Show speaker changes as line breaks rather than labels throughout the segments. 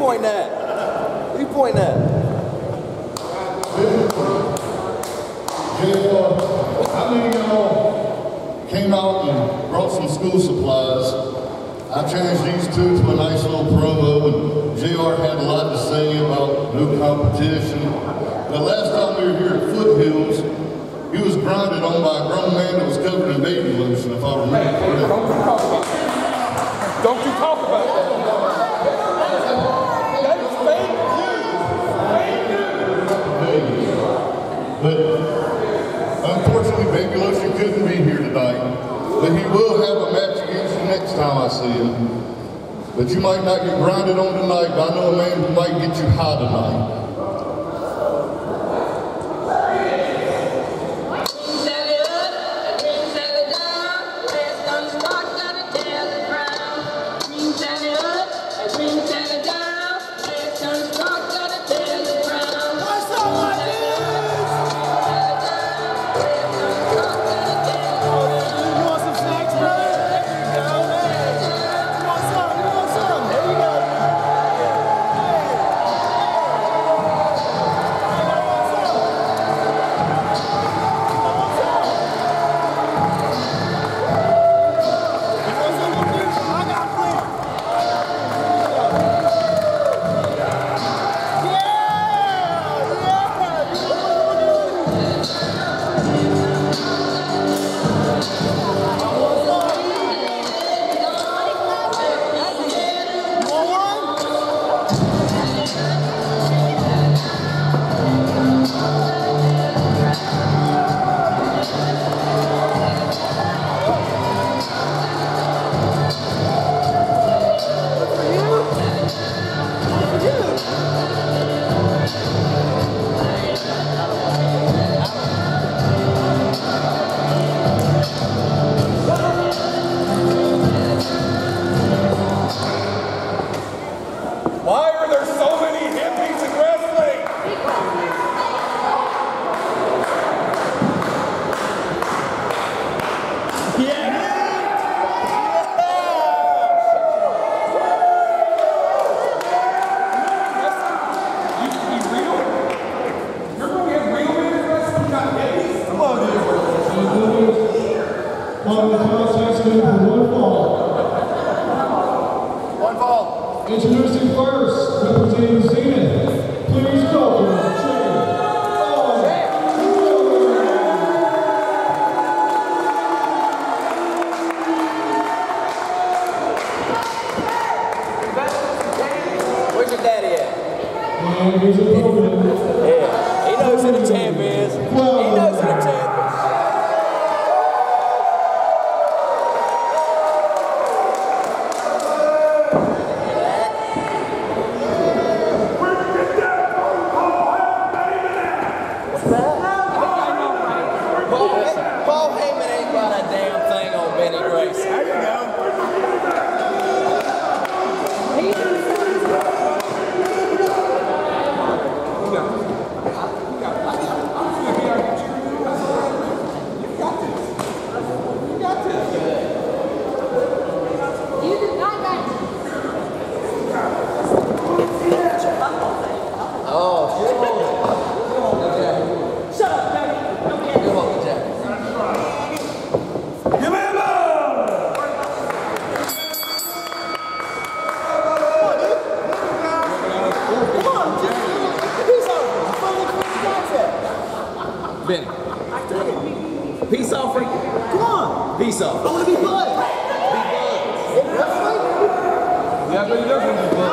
pointing at? Where you pointing at?
Yeah, uh, I y'all came out and brought some school supplies. I changed these two to a nice little promo, and JR had a lot to say about new competition. The last time we were here at Foothills, he was grounded on by a grown man that was covered in baby lotion, if I remember correctly.
Don't you talk about that.
See him. But you might not get grounded on tonight, but I know a man who might get you high tonight.
Senhor, Senhor.
Peace offering. I want to be Bud. Be Bud. Yeah, but
he doesn't
do that.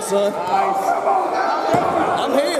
Son. I'm here.